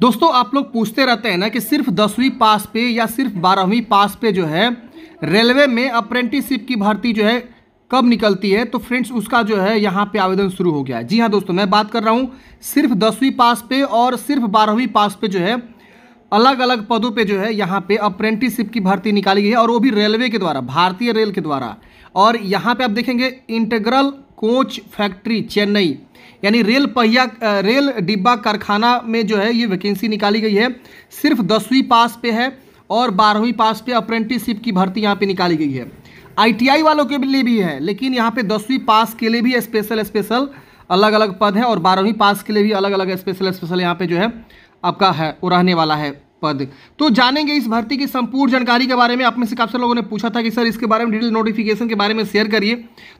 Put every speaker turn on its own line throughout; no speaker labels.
दोस्तों, आप लोग पूछते रहते हैं ना कि सिर्फ़ दसवीं पास पे या सिर्फ़ बारहवीं पास पे जो है, रेलवे में अप्रेंटिसशिप की भर्ती जो है कब निकलती है? तो फ्रेंड्स, उसका जो है यहाँ पे आवेदन शुरू हो गया है। जी हाँ दोस्तों, मैं बात कर रहा हूँ, सिर्फ़ दसवीं पास पे और सिर्फ़ बारहवीं पास पे जो है अलग अलग पदों पे जो है यहाँ पे अप्रेंटिसशिप की भर्ती निकाली गई है और वो भी रेलवे के द्वारा, भारतीय रेल के द्वारा। और यहाँ पे आप देखेंगे, इंटेग्रल कोच फैक्ट्री, चेन्नई। यानी रेल पहिया रेल डिब्बा कारखाना में जो है ये वैकेंसी निकाली गई है। सिर्फ़ दसवीं पास पे है और बारहवीं पास पे अप्रेंटिसशिप की भर्ती यहाँ पे निकाली गई है। आईटीआई वालों के लिए भी है, लेकिन यहाँ पे दसवीं पास के लिए भी स्पेशल स्पेशल अलग अलग पद है और बारहवीं पास के लिए भी अलग अलग स्पेशल स्पेशल यहाँ पे जो है आपका है, वो रहने वाला है। पद। तो जानेंगे इस भर्ती की संपूर्ण जानकारी के बारे में। आप में से काफ़ी लोगों ने पूछा था कि, सर, इसके बारे में डिटेल नोटिफिकेशन के बारे में शेयर करिए।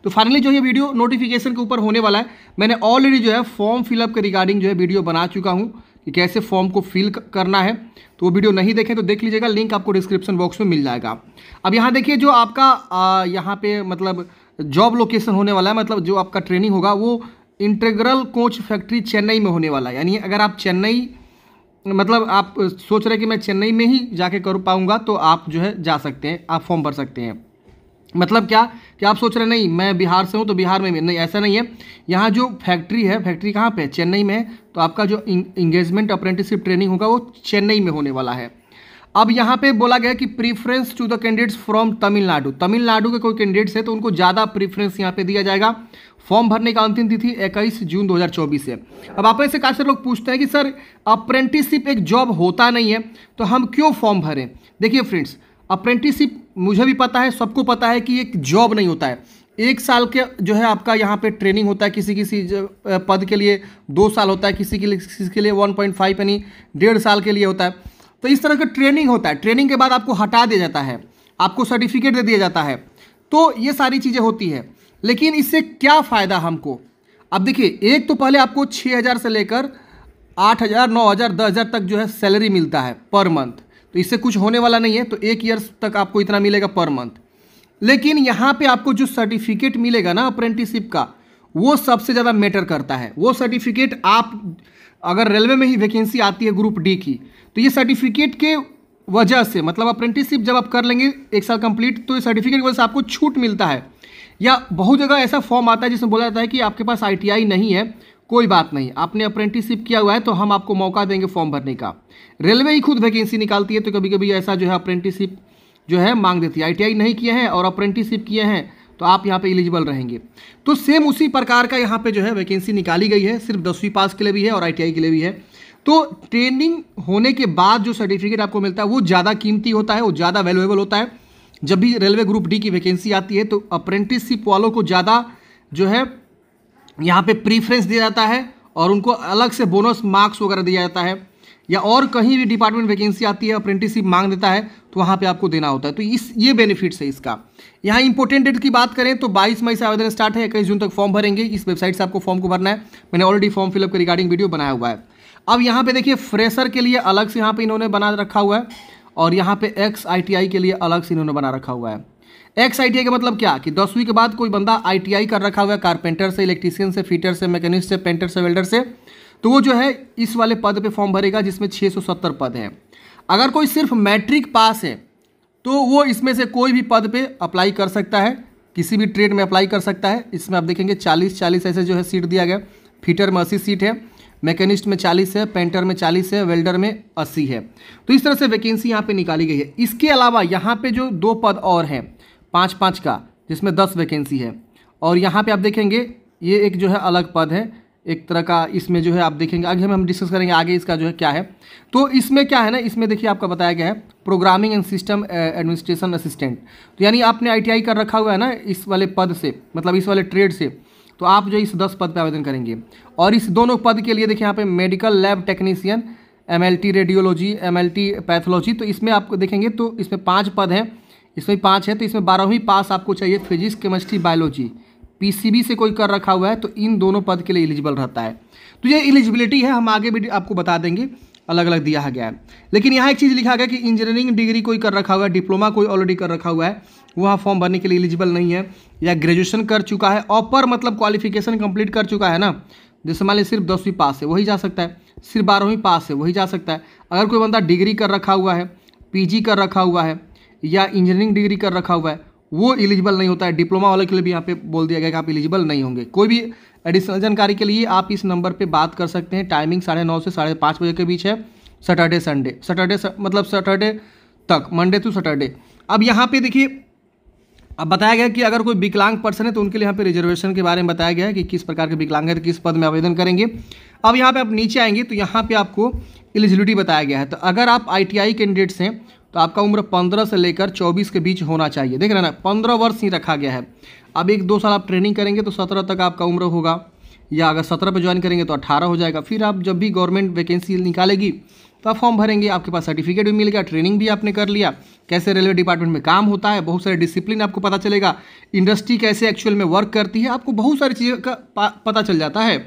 तो फाइनली जो ये वीडियो नोटिफिकेशन के ऊपर होने वाला है, मैंने ऑलरेडी जो है फॉर्म फिलअप के रिगार्डिंग जो है वीडियो बना चुका हूँ कि कैसे फॉर्म को फिल करना है। तो वो वीडियो नहीं देखें तो देख लीजिएगा लिंक आपको डिस्क्रिप्शन बॉक्स में मिल जाएगा। अब यहाँ देखिए जो आपका यहाँ पे मतलब जॉब लोकेशन होने वाला है मतलब जो आपका ट्रेनिंग होगा, वो इंटेग्रल कोच फैक्ट्री चेन्नई में होने वाला है। यानी अगर आप चेन्नई मतलब आप सोच रहे कि मैं चेन्नई में ही जाके कर, पाऊँगा तो आप जो है जा सकते हैं, आप फॉर्म भर सकते हैं। मतलब क्या? कि आप सोच रहे नहीं, मैं बिहार से हूँ तो बिहार में, नहीं, ऐसा नहीं है। यहाँ जो फैक्ट्री है, फैक्ट्री कहाँ पे चेन्नई में है। तो आपका जो इंगेजमेंट अप्रेंटिसशिप ट्रेनिंग होगा, वो चेन्नई में होने वाला है। अब यहाँ पे बोला गया कि preference to the candidates from Tamil Nadu Tamil Nadu के कोई कैंडिडेट्स है तो उनको ज़्यादा प्रीफरेंस यहाँ पे दिया जाएगा। फॉर्म भरने का अंतिम तिथि 21 जून 2024 है। अब आप ऐसे काफ़ी लोग पूछते हैं कि, सर अप्रेंटिसशिप एक जॉब होता नहीं है तो हम क्यों फॉर्म भरें? देखिए फ्रेंड्स अप्रेंटिसशिप मुझे भी पता है, सबको पता है कि एक जॉब नहीं होता है। एक साल के जो है आपका यहाँ पे ट्रेनिंग होता है किसी किसी पद के लिए, दो साल होता है किसी के लिए, किसी के लिए वन पॉइंट फाइव यानी डेढ़ साल के लिए होता है। तो इस तरह का ट्रेनिंग होता है। ट्रेनिंग के बाद आपको हटा दिया जाता है। आपको सर्टिफिकेट दे दिया जाता है। तो ये सारी चीज़ें होती है। लेकिन इससे क्या फ़ायदा हमको? अब देखिए, एक तो पहले आपको छः हज़ार से लेकर आठ हज़ार, नौ हज़ार, दस हज़ार तक जो है सैलरी मिलता है पर मंथ। तो इससे कुछ होने वाला नहीं है। तो एक ईयर्स तक आपको इतना मिलेगा पर मंथ। लेकिन यहाँ पे आपको जो सर्टिफिकेट मिलेगा ना अप्रेंटिसिप का, वो सबसे ज़्यादा मैटर करता है। वो सर्टिफिकेट आप अगर रेलवे में ही वैकेंसी आती है ग्रुप डी की तो ये सर्टिफिकेट के वजह से मतलब अप्रेंटिसशिप जब आप कर लेंगे एक साल कंप्लीट तो सर्टिफिकेट की वजह से आपको छूट मिलता है। या बहुत जगह ऐसा फॉर्म आता है जिसमें बोला जाता है कि आपके पास आईटीआई नहीं है, कोई बात नहीं। आपने अप्रेंटिसशिप किया हुआ है तो हम आपको मौका देंगे फॉर्म भरने का। रेलवे ही खुद वैकेंसी निकालती है तो कभी कभी ऐसा जो है अप्रेंटिसशिप जो है मांग देती है। आईटीआई नहीं किए हैं और अप्रेंटिसशिप किए हैं तो आप यहाँ पे एलिजिबल रहेंगे। तो सेम उसी प्रकार का यहाँ पे जो है वैकेंसी निकाली गई है, सिर्फ़ दसवीं पास के लिए भी है और आईटीआई के लिए भी है। तो ट्रेनिंग होने के बाद जो सर्टिफिकेट आपको मिलता है, वो ज़्यादा कीमती होता है, वो ज़्यादा वैल्यूएबल होता है। जब भी रेलवे ग्रुप डी की वैकेंसी आती है तो अप्रेंटिसशिप वालों को ज़्यादा जो है यहाँ पे प्रीफ्रेंस दिया जाता है और उनको अलग से बोनस मार्क्स वगैरह दिया जाता है। या और कहीं भी डिपार्टमेंट वैकेंसी आती है अप्रेंटिसशिप मांग देता है तो वहाँ पे आपको देना होता है। तो इस, ये बेनिफिट्स है इसका। यहाँ इंपोर्टेंट डेट की बात करें तो 22 मई से आवेदन स्टार्ट है, इक्कीस जून तक फॉर्म भरेंगे। इस वेबसाइट से आपको फॉर्म को भरना है। मैंने ऑलरेडी फॉर्म फिलअप के रिगार्डिंग वीडियो बनाया हुआ है। अब यहाँ पे देखिए फ्रेशर के लिए अलग से यहाँ पे इन्होंने बना रखा हुआ है और यहाँ पे एक्स आई के लिए अलग से इन्होंने बना रखा हुआ है। एक्स आई का मतलब क्या? कि दसवीं के बाद कोई बंदा आईटीआई कर रखा हुआ है कारपेंटर से इलेक्ट्रीशियन से फीटर से मैकेनिक से पेंटर से वेल्डर से। तो वो जो है, इस वाले पद पे फॉर्म भरेगा जिसमें 670 पद हैं। अगर कोई सिर्फ़ मैट्रिक पास है तो वो इसमें से कोई भी पद पे अप्लाई कर सकता है, किसी भी ट्रेड में अप्लाई कर सकता है। इसमें आप देखेंगे 40 40 ऐसे जो है सीट दिया गया। फीटर में अस्सी सीट है, मैकेनिस्ट में 40 है, पेंटर में 40 है, वेल्डर में 80 है। तो इस तरह से वैकेंसी यहाँ पे निकाली गई है। इसके अलावा यहाँ पे जो दो पद और हैं पाँच पाँच का, जिसमें दस वैकेंसी है। और यहाँ पे आप देखेंगे, ये एक जो है अलग पद है एक तरह का इसमें जो है आप देखेंगे, आगे हम डिस्कस करेंगे आगे इसका जो है क्या है। तो इसमें क्या है ना, इसमें देखिए आपका बताया गया है programming and system administration assistant तो यानी आपने आईटीआई कर रखा हुआ है ना, इस वाले पद से मतलब इस वाले ट्रेड से तो आप जो इस दस पद पर आवेदन करेंगे। और इस दोनों पद के लिए देखिए यहाँ पे medical lab technician M radiology MLT pathology तो इसमें आपको देखेंगे तो इसमें पाँच पद हैं। इसमें पाँच है तो इसमें बारहवीं पास आपको चाहिए फिजिक्स केमिस्ट्री बायोलॉजी पीसीबी से कोई कर रखा हुआ है तो इन दोनों पद के लिए एलिजिबल रहता है। तो ये एलिजिबिलिटी है, हम आगे भी आपको बता देंगे। अलग अलग दिया गया है। लेकिन यहाँ एक चीज़ लिखा गया कि इंजीनियरिंग डिग्री कोई कर रखा हुआ है डिप्लोमा कोई ऑलरेडी कर रखा हुआ है, वहाँ फॉर्म भरने के लिए एलिजिबल नहीं है, या ग्रेजुएशन कर चुका है ऑपर मतलब क्वालिफिकेशन कंप्लीट कर चुका है ना, जैसे मान लीजिए सिर्फ़ दसवीं पास है, वही जा सकता है। सिर्फ़ बारहवीं पास है, वही जा सकता है। अगर कोई बंदा डिग्री कर रखा हुआ है पीजी कर रखा हुआ है, या इंजीनियरिंग डिग्री कर रखा हुआ है वो एलिजिबल नहीं होता है। डिप्लोमा वाले के लिए भी यहाँ पे बोल दिया गया कि आप एलिजिबल नहीं होंगे। कोई भी एडिशनल जानकारी के लिए आप इस नंबर पे बात कर सकते हैं। टाइमिंग साढ़े नौ से साढ़े पाँच बजे के बीच है। सैटरडे संडे सैटरडे मतलब सैटरडे तक मंडे टू सैटरडे अब यहाँ पे देखिए, अब बताया गया कि अगर कोई विकलांग पर्सन है तो उनके लिए यहाँ पे रिजर्वेशन के बारे में बताया गया है कि किस प्रकार के विकलांग है तो किस पद में आवेदन करेंगे। अब यहाँ पे आप नीचे आएँगे तो यहाँ पे आपको एलिजिबिलिटी बताया गया है। तो अगर आप आईटीआई कैंडिडेट्स हैं तो आपका उम्र पंद्रह से लेकर चौबीस के बीच होना चाहिए। देख रहे ना, पंद्रह वर्ष ही रखा गया है। अब एक दो साल आप ट्रेनिंग करेंगे तो सत्रह तक आपका उम्र होगा। या अगर सत्रह पे ज्वाइन करेंगे तो अट्ठारह हो जाएगा। फिर आप जब भी गवर्नमेंट वैकेंसी निकालेगी तो आप फॉर्म भरेंगे। आपके पास सर्टिफिकेट भी मिलेगा ट्रेनिंग भी आपने कर लिया। कैसे रेलवे डिपार्टमेंट में काम होता है, बहुत सारे डिसिप्लिन आपको पता चलेगा। इंडस्ट्री कैसे एक्चुअल में वर्क करती है, आपको बहुत सारी चीज़ों का पता चल जाता है।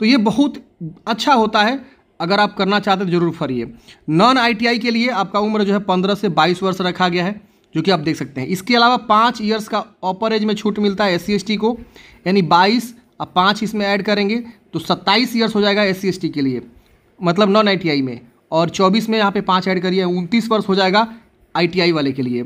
तो ये बहुत अच्छा होता है। अगर आप करना चाहते तो ज़रूर फरिए। नॉन आईटीआई के लिए आपका उम्र जो है पंद्रह से बाईस वर्ष रखा गया है, जो कि आप देख सकते हैं। इसके अलावा पाँच ईयर्स का अपर एज में छूट मिलता है एस सी को, यानी बाईस, अब पाँच इसमें ऐड करेंगे तो सत्ताईस ईयर्स हो जाएगा एस सी के लिए मतलब नॉन आईटीआई में। और चौबीस में यहाँ पे पाँच ऐड करिए, उनतीस वर्ष हो जाएगा आईटीआई वाले के लिए।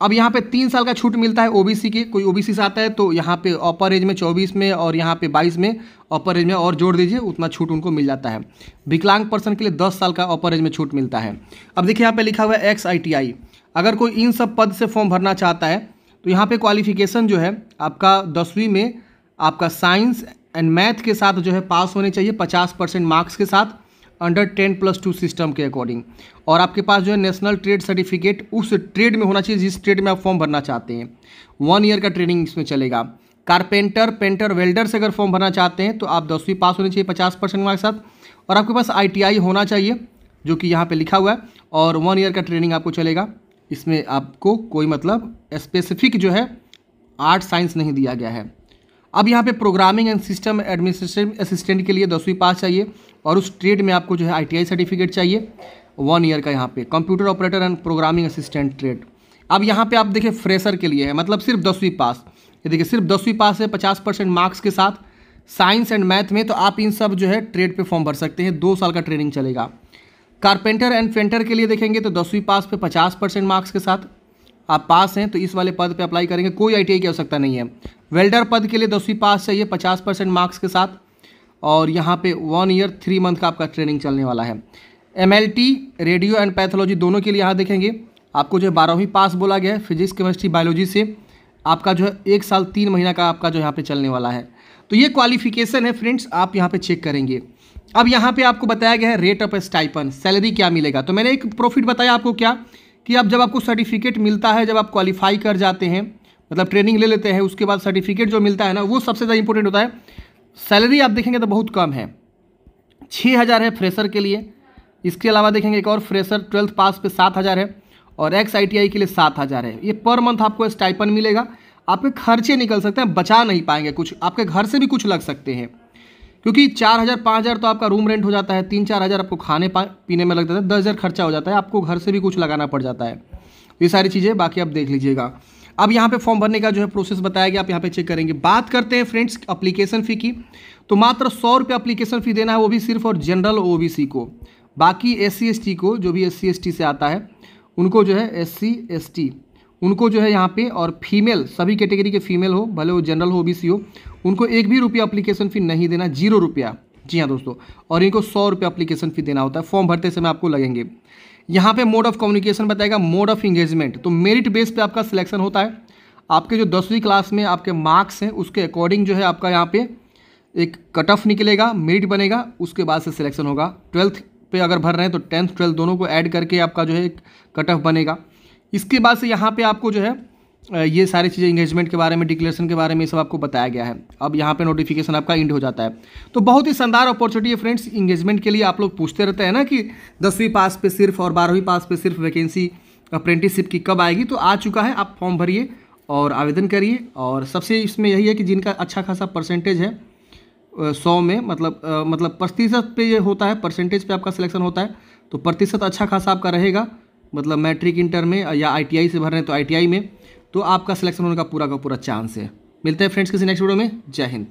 अब यहाँ पे तीन साल का छूट मिलता है ओबीसी के। कोई ओबीसी से आता है तो यहाँ पे अपर एज में चौबीस में और यहाँ पे बाईस में अपर एज में और जोड़ दीजिए, उतना छूट उनको मिल जाता है। विकलांग पर्सन के लिए दस साल का अपर एज में छूट मिलता है। अब देखिए यहाँ पे लिखा हुआ है एक्स आई अगर कोई इन सब पद से फॉर्म भरना चाहता है तो यहाँ पे क्वालिफिकेशन जो है, आपका दसवीं में आपका साइंस एंड मैथ के साथ जो है पास होने चाहिए, पचास परसेंट मार्क्स के साथ। Under ten plus two system के अकॉर्डिंग और आपके पास जो है नेशनल ट्रेड सर्टिफिकेट उस ट्रेड में होना चाहिए जिस ट्रेड में आप फॉर्म भरना चाहते हैं। वन ईयर का ट्रेनिंग इसमें चलेगा। कारपेंटर पेंटर वेल्डर से अगर फॉर्म भरना चाहते हैं तो आप दसवीं पास होनी चाहिए पचास परसेंट मार्क्स के साथ। और आपके पास आईटीआई होना चाहिए, जो कि यहाँ पे लिखा हुआ है, और वन ईयर का ट्रेनिंग आपको चलेगा। इसमें आपको कोई मतलब स्पेसिफिक जो है आर्ट साइंस नहीं दिया गया है। अब यहाँ पे programming and system administration assistant के लिए दसवीं पास चाहिए और उस ट्रेड में आपको जो है आईटीआई सर्टिफिकेट चाहिए। वन ईयर का यहाँ पे computer operator and programming assistant trade अब यहाँ पे आप देखिए फ्रेशर के लिए है मतलब सिर्फ़ दसवीं पास ये देखिए, सिर्फ़ दसवीं पास है, पचास परसेंट मार्क्स के साथ। साइंस एंड मैथ में तो आप इन सब जो है ट्रेड पे फॉर्म भर सकते हैं, दो साल का ट्रेनिंग चलेगा। कारपेंटर एंड पेंटर के लिए देखेंगे तो दसवीं पास पे पचास परसेंट मार्क्स के साथ। आप पास हैं तो इस वाले पद पे अप्लाई करेंगे। कोई आईटीआई की आवश्यकता नहीं है। वेल्डर पद के लिए दसवीं पास चाहिए, पचास परसेंट मार्क्स के साथ। और यहाँ पे वन ईयर थ्री मंथ का आपका ट्रेनिंग चलने वाला है। एमएलटी रेडियो एंड पैथोलॉजी दोनों के लिए यहाँ देखेंगे। आपको जो है बारहवीं पास बोला गया है फिजिक्स केमिस्ट्री बायोलॉजी से। आपका जो है एक साल, तीन महीना का आपका जो यहाँ पे चलने वाला है। तो ये क्वालिफिकेशन है फ्रेंड्स आप यहाँ पे चेक करेंगे। अब यहाँ पे आपको बताया गया है रेट ऑफ़ स्टाइपन सैलरी क्या मिलेगा? तो मैंने एक प्रॉफिट बताया आपको क्या? कि आप जब आपको सर्टिफिकेट मिलता है, जब आप क्वालिफाई कर जाते हैं मतलब ट्रेनिंग ले लेते हैं, उसके बाद सर्टिफिकेट जो मिलता है ना, वो सबसे ज़्यादा इंपॉर्टेंट होता है। सैलरी आप देखेंगे तो बहुत कम है। छः हज़ार है फ्रेशर के लिए। इसके अलावा देखेंगे एक और फ्रेशर ट्वेल्थ पास पे सात हज़ार है और एक्स आई के लिए सात हज़ार है। ये पर मंथ आपको स्टाइपन मिलेगा। आपके खर्चे निकल सकते हैं, बचा नहीं पाएँगे कुछ। आपके घर से भी कुछ लग सकते हैं। क्योंकि चार हज़ार, पाँच हज़ार तो आपका रूम रेंट हो जाता है, तीन चार हज़ार आपको खाने पीने में लग जाता है, दस हज़ार खर्चा हो जाता है, आपको घर से भी कुछ लगाना पड़ जाता है। ये सारी चीज़ें बाकी आप देख लीजिएगा। अब यहाँ पे फॉर्म भरने का जो है प्रोसेस बताया गया, आप यहाँ पे चेक करेंगे। बात करते हैं फ्रेंड्स अप्लीकेशन फ़ी की। तो मात्र सौ रुपये अप्लीकेशन फ़ी देना है, वो भी सिर्फ़ और जनरल ओबीसी को। बाकी एस सी को, जो भी एस सी से आता है, उनको जो है एस सी उनको जो है यहाँ पे, और फीमेल सभी कैटेगरी के फीमेल हो, भले वो जनरल हो ओबीसी हो, उनको एक भी रुपया अप्लीकेशन फ़ी नहीं देना ज़ीरो रुपया। जी हाँ दोस्तों, और इनको सौ रुपया अप्लीकेशन फ़ी देना होता है फॉर्म भरते समय आपको लगेंगे। यहाँ पे मोड ऑफ़ कम्युनिकेशन बताएगा मोड ऑफ़ इंगेजमेंट तो मेरिट बेस पे आपका सिलेक्शन होता है, आपके जो दसवीं क्लास में आपके मार्क्स हैं, उसके अकॉर्डिंग जो है आपका यहाँ पे एक कट ऑफ़ निकलेगा मेरिट बनेगा, उसके बाद से सिलेक्शन होगा। ट्वेल्थ पे अगर भर रहे हैं तो टेंथ ट्वेल्थ दोनों को ऐड करके आपका जो है एक कट ऑफ़ बनेगा। इसके बाद से यहाँ पे आपको जो है ये सारी चीज़ें इंगेजमेंट के बारे में डिक्लेरेशन के बारे में ये सब आपको बताया गया है। अब यहाँ पे नोटिफिकेशन आपका इंड हो जाता है। तो बहुत ही शानदार अपॉर्चुनिटी है फ्रेंड्स इंगेजमेंट के लिए आप लोग पूछते रहते हैं ना कि दसवीं पास पे सिर्फ़ और बारहवीं पास पे सिर्फ़ वैकेंसी अप्रेंटिसशिप की कब आएगी? तो आ चुका है, आप फॉर्म भरिए और आवेदन करिए। और सबसे इसमें यही है कि जिनका अच्छा खासा परसेंटेज है सौ में मतलब मतलब प्रतिशत पे ये होता है परसेंटेज पे आपका सिलेक्शन होता है तो प्रतिशत अच्छा खासा आपका रहेगा। मतलब मैट्रिक, इंटर में या आईटीआई से भर रहे हैं तो आईटीआई में तो आपका सिलेक्शन होने का पूरा का पूरा चांस है। मिलते हैं फ्रेंड्स किसी नेक्स्ट वीडियो में। जय हिंद।